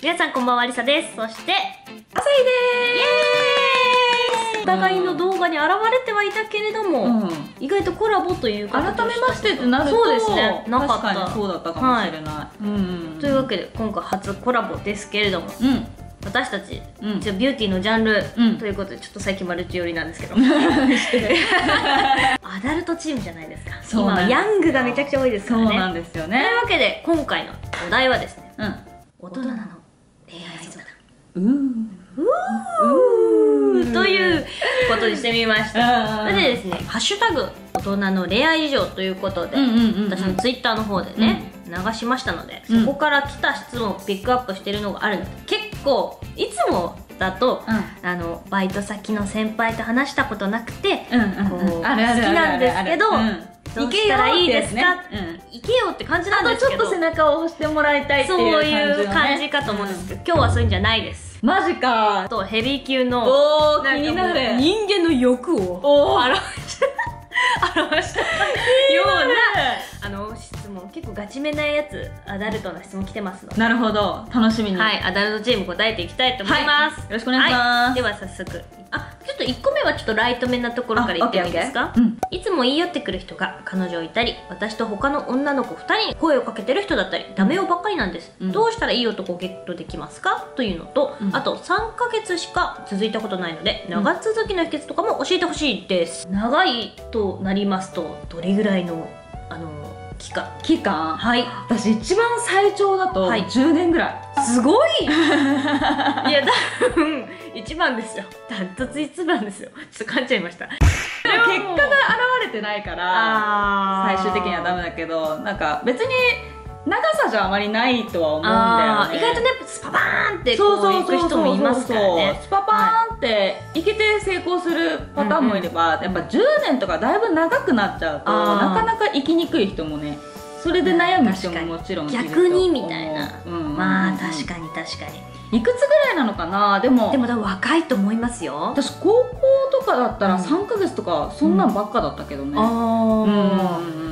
皆さんこんばんはりさです。そして朝日でお互いの動画に現れてはいたけれども、うん。意外とコラボという改形めましてってなるとそうですね。なかった。確かにそうだったかもしれない、うんうんというわけで今回初コラボですけれどもうん。私たち、うん。ビューティーのジャンル、うん。ということでちょっと最近マルチ寄りなんですけど。アダルトチームじゃないですか。今はヤングがめちゃくちゃ多いですからね。そうなんですよとねいうわけで今回のお題はですねうん。大人の恋愛相談。うーうーということにしてみました。あそれでですね「ハッシュタグ大人の恋愛事情」ということで、うんうんうんうん。私のツイッターの方でね、流しましたので、うん。そこから来た質問をピックアップしてるのがあるので結構いつもだと、あのバイト先の先輩と話したことなくて、うんうんこう好きなんですけどどうしたらいいですか行けよってやつね行けよって感じうんあとちょっなんですけどと背中を押してもらいたいってそういういう感じ,、感じかと思うんですけど、今日はそういうんじゃないですマジか。とヘビー級のおー気になる。人間の欲を表した 表したようなあの結構ガチめなやつアダルトな質問来てますので。なるほど。楽しみに。はいアダルトチーム答えていきたいと思います、よろしくお願いします、はい、では早速。あちょっと1個目はちょっとライトめなところから言ってもいいですか？うん。いつも言い寄ってくる人が彼女いたり私と他の女の子2人に声をかけてる人だったりダメ男ばっかりなんです、うん。どうしたらいい男をゲットできますか？というのと、うん。あと3ヶ月しか続いたことないので長続きの秘訣とかも教えてほしいです、長いとなりますとどれぐらいのあの期間。期間？はい。私一番最長だとはい。10年ぐらい、すごい！いや多分一番ですよ。ダントツ一番ですよ。ちょっと噛んじゃいました。でも結果が現れてないからあ最終的にはダメだけどなんか別に長さじゃあまりないとは思うんだよね。意外とねスパバーンってこう。行く人もいますからね。スパパーンっていけて成功するパターンもいれば、やっぱ10年とかだいぶ長くなっちゃうとなかなか生きにくい人もねそれで悩む人ももちろん逆にみたいな。うん。まあ確かに確かに。いくつぐらいなのかな？でもでも若いと思いますよ。私高校とかだったらうん。3ヶ月とかそんなんばっかだったけどね、あうんーうん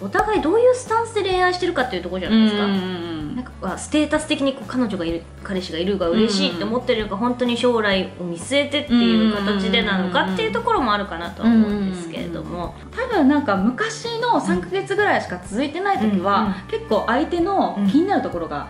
お互いどういうスタンスで恋愛してるかっていうところじゃうないですか、んなんかまあステータス的にこう彼女がいる彼氏がいるが嬉しいって思ってるのか本当に将来を見据えてっていう形でなのかっていうところもあるかなとは思うんですけれども。多分なんか昔の3ヶ月ぐらいしか続いてない時は、うんうん結構相手の気になるところが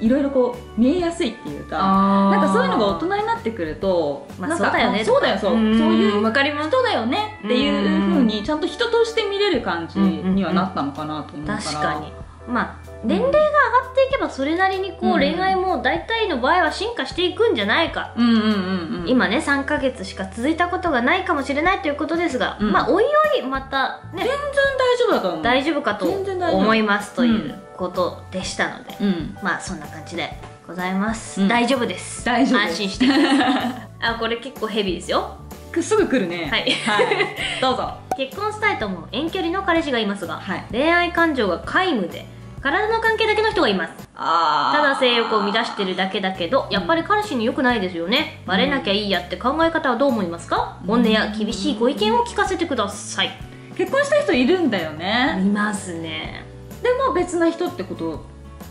いろいろこう見えやすいっていうか、ななんかそういうのが大人になってくると、まあそうだよね。あそうだよそう。そういう人だよねっていうふうにちゃんと人として見れる感じにはなったのかなと思うから、確かに。まあ年齢が上がっていけばそれなりにこう、うん。恋愛も大体の場合は進化していくんじゃないか、うんうんうんうん。今ね3ヶ月しか続いたことがないかもしれないということですが、うん。まあおいおいまたね全然大丈夫だと思う。大丈夫かと思いますということでしたので、うん。まあそんな感じでございます、うん。大丈夫です。大丈夫安心して。あこれ結構ヘビーですよ。くすぐ来るね。はい。どうぞ。結婚したいと思う遠距離の彼氏がいますが、はい。恋愛感情が皆無で体の関係だけの人がいます。あただ性欲を満たしてるだけだけどやっぱり彼氏に良くないですよね。バレなきゃいいやって考え方はどう思いますか？本音や厳しいご意見を聞かせてください。結婚した人いるんだよね。いますね。でも別な人ってこと？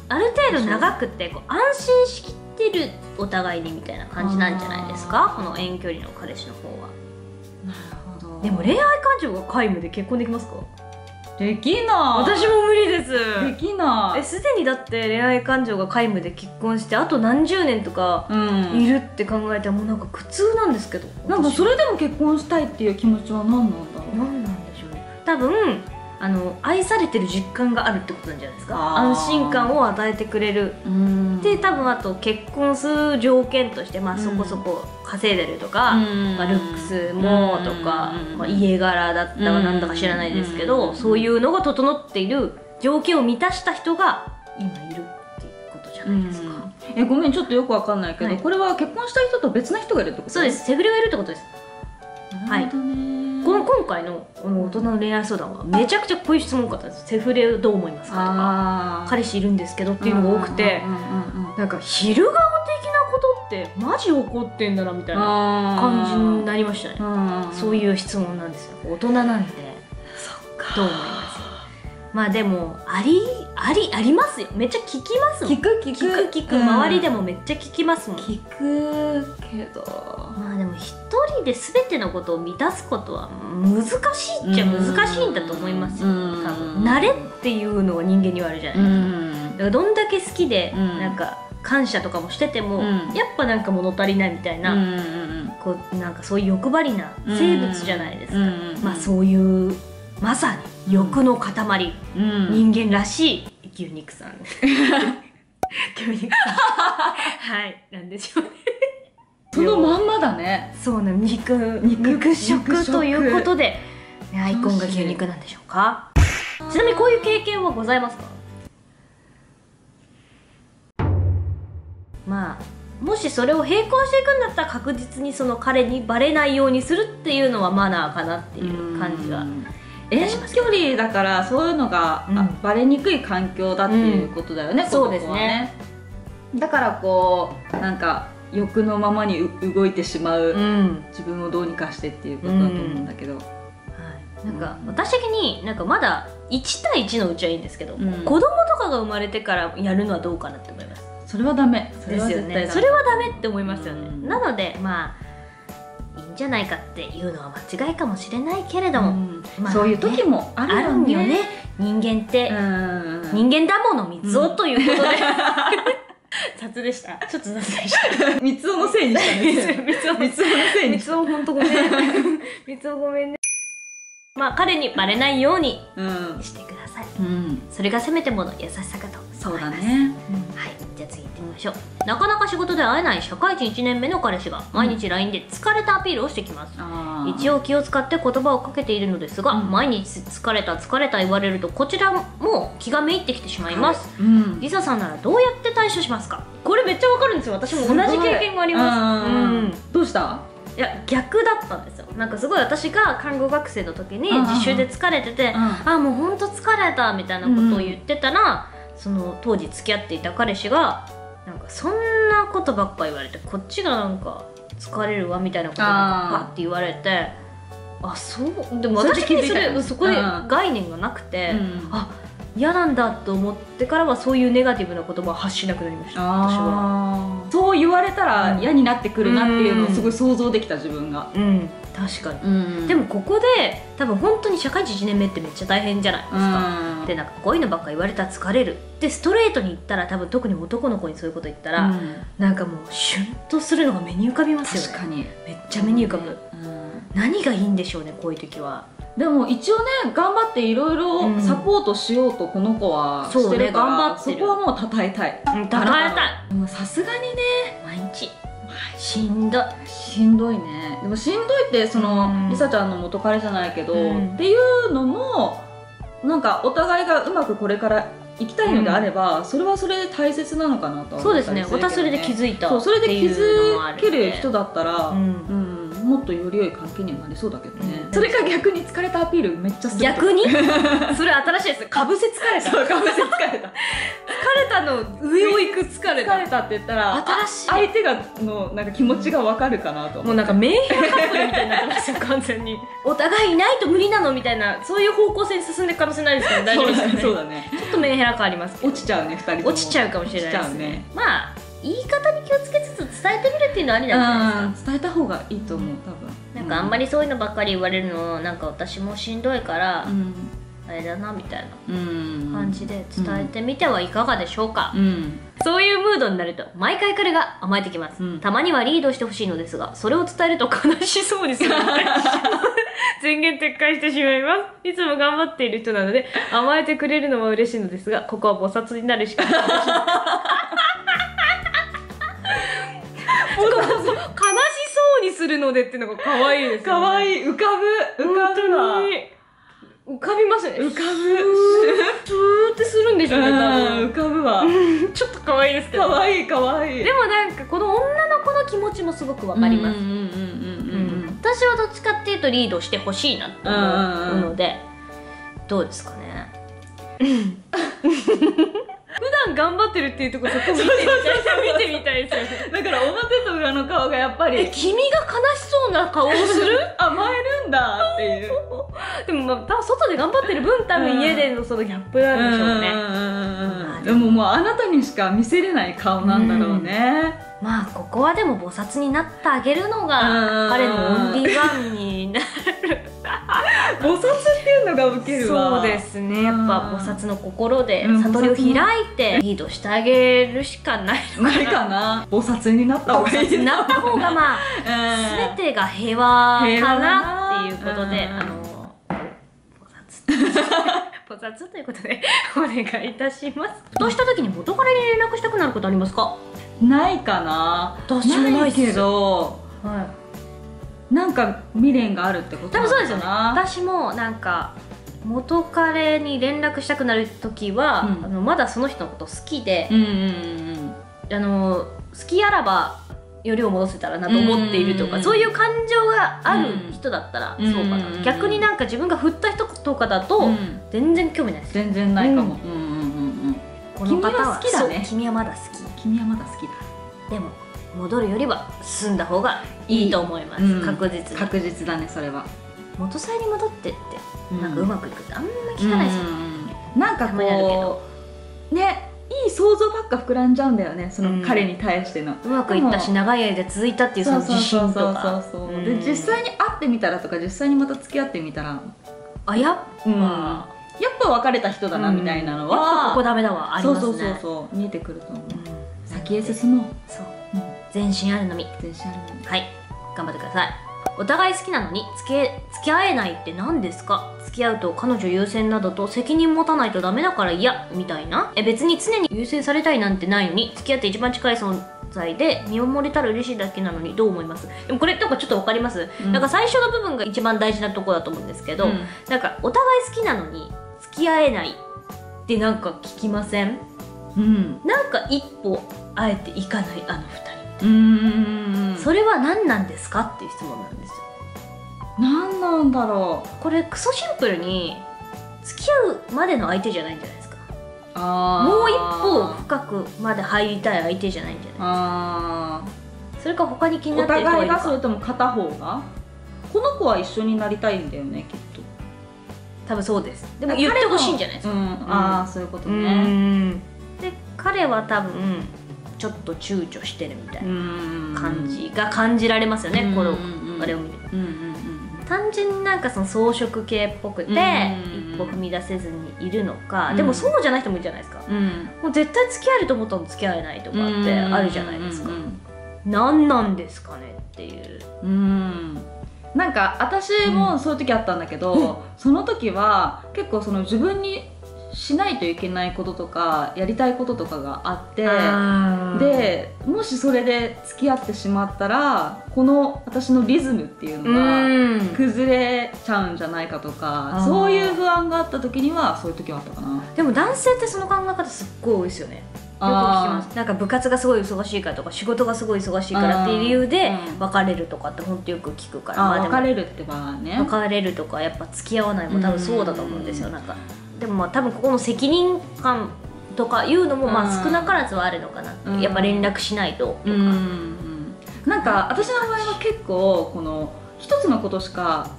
ある程度長くてこう安心しきってるお互いにみたいな感じなんじゃないですか？この遠距離の彼氏の方は。なるほど。でも恋愛感情が皆無で結婚できますか？できない。私も無理です。できない。えすでにだって恋愛感情が皆無で結婚してあと何十年とかうん。いるって考えたらもうなんか苦痛なんですけど。なんかそれれでも結婚したいっていう気持ちは何なんだろう。何なんでしょうね。多分あの愛されてる実感があるってことなんじゃないですか？安心感を与えてくれる。うん。で多分あと結婚する条件として、まあ、うん。そこそこ稼いでるとか、うん。まあ、ルックスもとか、うん。まあ、家柄だったらなんだか知らないですけど、うん。そういうのが整っている条件を満たした人が今いるっていうことじゃないですか、えごめんちょっとよくわかんないけど、はい。これは結婚した人と別な人がいるってこと？そうです。セフレがいるってことです。なるほどねこの今回のこの大人の恋愛相談はめちゃくちゃこういう質問多かったんです。セフレどう思いますかとか。彼氏いるんですけどっていうのが多くてなんか昼顔的なことってマジ怒ってんだなみたいな感じになりましたね。うん。そういう質問なんですよ。大人なんで。どう思います？まあでもありあありありますよ。めっちゃ聞きますもん。聞く聞聞く聞く、うん。周りでもめっちゃ聞きますもん。聞くけど。まあでも一人で全てのことを満たすことは難しいっちゃ難しいんだと思いますよ、うん。多分。慣れっていうのは人間にはあるじゃない、ん。だからどんだけ好きで、うん。なんか感謝とかもしてても、うん。やっぱなんか物足りないみたいな、うんこうなんかそういう欲張りな生物じゃないですか、うんまあそういうまさに欲の塊、うん。人間らしい牛肉さん。牛肉さん。はいなんでしょう。ねそのまんまだね。そうなの肉肉肉食肉食ということで。ねアイコンが牛肉なんでしょうか。ちなみにこういう経験はございますか？まあもしそれを並行していくんだったら確実にその彼にバレないようにするっていうのはマナーかなっていう感じが遠距離だからそういうのが、うん。あバレにくい環境だっていうことだよね、うん。そうですね。だからこうなんか欲のままにう動いてしまう、うん。自分をどうにかしてっていうことだと思うんだけど、はい、なんか私的になんかまだ1対1のうちはいいんですけど、うん。子供とかが生まれてからやるのはどうかなって思います。それはダメ。それですよは絶対ダメ。ねそれはダメって思いますよね、うん。なのでまあいいんじゃないかっていうのは間違いかもしれないけれども、うんまあそういう時もああるよね。よね。人間って、うん。人間だもの三つということで、雑でした。ちょっと雑でした。三つおのせいにしたね三つお三つおのせいに。三つおほんとごめん。三つおごめんね。まあ彼にバレないようにうん、してください。うん、それがせめてもの優しさかとそうだね。はい、次行ってみましょう。なかなか仕事で会えない社会人1年目の彼氏が毎日 LINE で疲れたアピールをしてきます。あー。一応気を使って言葉をかけているのですが、うん。毎日疲れた疲れた言われるとこちらも気がめいってきてしまいます。うん。リサさんならどうやって対処しますか？これめっちゃわかるんですよ。私も同じ経験があります。うん。うん。どうした？いや逆だったんですよ。なんかすごい私が看護学生の時にうん実習で疲れてて、うん。あもうほんと疲れたみたいなことを言ってたら、その当時付き合っていた彼氏がなんかそんなことばっか言われてこっちがなんか疲れるわみたいなことをあー。パッて言われてあそうでも私的にそれそこでうん。概念がなくて、うん。あ嫌なんだと思ってからはそういうネガティブな言葉を発しなくなりました私は。そう言われたうん。ら嫌になってくるなっていうのをすごい想像できた自分が、うん。確かに、うんでもここで多分本当に社会人1年目ってめっちゃ大変じゃないですか、うん。でなんかこういうのばっか言われたら疲れる。でストレートに言ったら多分特に男の子にそういうこと言ったら、うん。なんかもうシュンとするのが目に浮かびますよね。確かに。めっちゃ目に浮かぶ、うん。何がいいんでしょうねこういう時はでも一応ね頑張っていろいろうん。サポートしようとこの子はしてるから、頑張ってるそこはもう称えたい。うんたたえたい。さすがにね毎日しんどい。しんどいね。でもしんどいってその、うん。りさちゃんの元彼じゃないけど、うん。っていうのもなんかお互いがうまくこれから行きたいのであれば、それはそれで大切なのかなとはそうです思ったそれで気づいたそうそれで気づける人だだったら、うん。うんもっとより良い関係にはなりそうだけどね、うん。それか逆に疲れたアピールめっちゃする逆に？それ新しいです。かぶせ疲れた。疲そうかぶせ疲れた。れたの上を行く疲れ疲れた。って言ったら新しい。あ相手がのなんか気持ちがわかるかなと思もうなんかメンヘラカップルみたいになってましたよ完全に。お互いいないと無理なのみたいなそういう方向性に進んでいく可能性ないですから 大丈夫ですかね。そうだね。ちょっとメンヘラ感ありますけど。落ちちゃうね二人とも。落ちちゃうかもしれないですね。落ちちゃうね。まあ言い方に気をつけつつ伝えてみるっていうのはありなんじゃないですかうん伝えた方がいいと思う多分。なんかあんまりそういうのばっかり言われるのなんか私もしんどいから、うん。あれだなみたいなうん。感じで伝えてみてはいかがでしょうか、うん。そういうムードになると毎回彼が甘えてきます、うん。たまにはリードしてほしいのですがそれを伝えると悲しそうにするので 全言撤回してしまいます。いつも頑張っている人なので甘えてくれるのは嬉しいのですがここは菩薩になるしかない悲しそうにするのでっていうのが可愛いですかわいいい。浮かぶ。浮かぶわ浮かびますね。浮かぶ。スーってするんでしょうね浮かぶわ。分 ちょっと可愛いですけど。かわいいかわい。いでもなんかこの女の子の気持ちもすごくわかります、私はどっちかっていうとリードしてほしいなと思うので、どうですかね ってるっていうところそこ見てみたい。見てみたいですよねだから表と裏の顔がやっぱえり君が悲しそうな顔をする？甘えるんんだっていう。でもまあ多分外で頑張ってる分多分家でのそのギャップなんでしょうね、うんでももうあなたにしか見せれない顔なんだろうね、まあここはでも菩薩になってあげるのうんが彼のオンリーワンにな 菩薩ってのがウケるわそうですね。やっぱ菩薩の心でうん。悟りを開いてリードしてあげるしかないのな。いかな。菩薩になった方菩がいいなった方がまあうん全てが平和かな。なっていうことで、うん。あの菩薩。菩薩ということでお願いいたします。ふとした時に元彼に連絡したくなることありますか？ないかな。私もないけどはいなんか未練があるってこと多分そうですよね。な私もなんか元彼に連絡したくなる時は、うん。あのまだその人のこと好きでう、んうんうんあの好きあらばよりを戻せたらなと思っているとか、うんそういう感情がある人だったらうんそうかな、うん逆になんか自分が振った人とかだと、うん。全然興味ないです。全然ないかも、うん、うんうんうんこの方君は好きだね。君はまだ好君はまだ好きだ。きでも戻るよりは進んだ方がいいと思います、うん。確実に。確実だねそれは。元妻に戻ってってなんかうままくいくってあんま聞かないですよ、なんかたまにあるけこど。うねいい想像ばっか膨らんじゃうんだよねそうん。の彼に対しての、うまくいったし長い間続いたっていうその自信とか。そうそうそうそうう。ん。で実際に会ってみたらとか実際にまた付き合ってみたら、あやっぱ、うん。やっぱ別れた人だなみたいなのやっぱは、ここダメだわありますね。そうそうそうそう。見えてくると思う、うん。先へ進もう、そう。うん、全身あるのみ。全身あるのにはい。頑張ってください。お互い好きなのに付き付き合えないって何ですか？付き合うと彼女優先などと責任持たないとダメだから嫌。みたいな？え別に常に優先されたいなんてないのに付き合って一番近い存在で見守れたら嬉しいだけなのにどう思います？でもこれとかちょっと分かります、うん。なんか最初の部分が一番大事なとこだと思うんですけど、うん。なんかお互い好きなのに付き合えないってなんか聞きません？うん。なんか一歩あえていかないあの二人うん。それは何なんですかっていう質問なんですよ。何なんだろう。これクソシンプルに付き合うまでの相手じゃないんじゃないですか。あー。もう一歩深くまで入りたい相手じゃないんじゃないあそれか他に気になってる人が互いいるか。がそれとも片方が？この子は一緒になりたいんだよねきっと。多分そうです。でも言ってほしいんじゃないですか。うん、ああそういうことうねん。で彼は多分ちょっと躊躇してるみたいなうん。感じが感じられますよね、このうん。あれを見るうんうん。単純になんかその装飾系っぽくて、うん一歩踏み出せずにいるのか、うん。でもそうじゃない人もいるじゃないですか、もう絶対付き合えると思ったの付き合えないとかってあるじゃないですか、うん何なんですかねっていう。うん。なんか私もそういう時あったんだけど、その時は結構その自分にしないといけないこととかやりたいこととかがあってでもしそれで付き合ってしまったらこの私のリズムっていううのがん。崩れちゃうんじゃないかとかあー。そういう不安があった時にはそういう時はあったかな。でも男性ってその考え方すっごい多いですよね。よく聞きます。なんか部活がすごい忙しいからとか仕事がすごい忙しいからっていう理由でうん。別れるとかって本当よく聞くからまあ別れるって場合ね。別れるとかやっぱ付き合わないも多分そうだと思うんですよ。うん。なんかでもまあ多分ここの責任感とかいうのもまうん。あ少なからずはあるのかな。うん。やっぱ連絡しないと。とかうんうん。なんか私の場合は結構この一つのことしか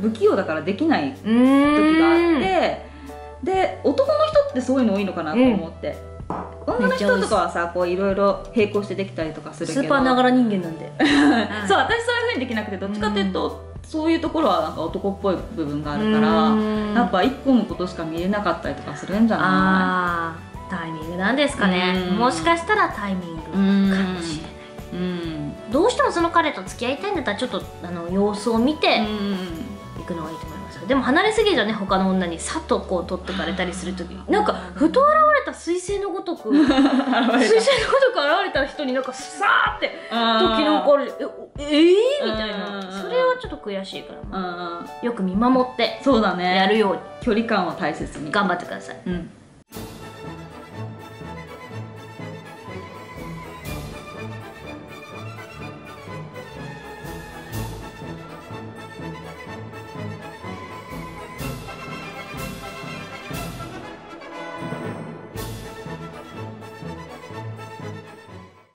不器用だからできない時があってで男の人ってそういうの多いのかなと思って、女の人とかはさこういろいろ並行してできたりとかするけど。スーパーながら人間なんで。そう私そういうふうにできなくてどっちかっていうと、そういうところはなんか男っぽい部分があるからやっぱ一個のことしか見れなかったりとかするんじゃなあータイミングなんですかね。うん。もしかしたらタイミングいかもしれない。うん。どうしてもその彼と付き合いたいんだったらちょっとあの様子を見てうん。行くのがいいと思いますよ。でも離れすぎるとね他の女にさっとこう取ってかれたりする時なんかふと現れた彗星のごとく 彗星のごとく現れた人になんかさーって時なんかある。ええー、みたいうん。なはちょっと悔しいから、まあうん。よく見守って。そうだね。やるように。距離感を大切に。頑張ってください。うん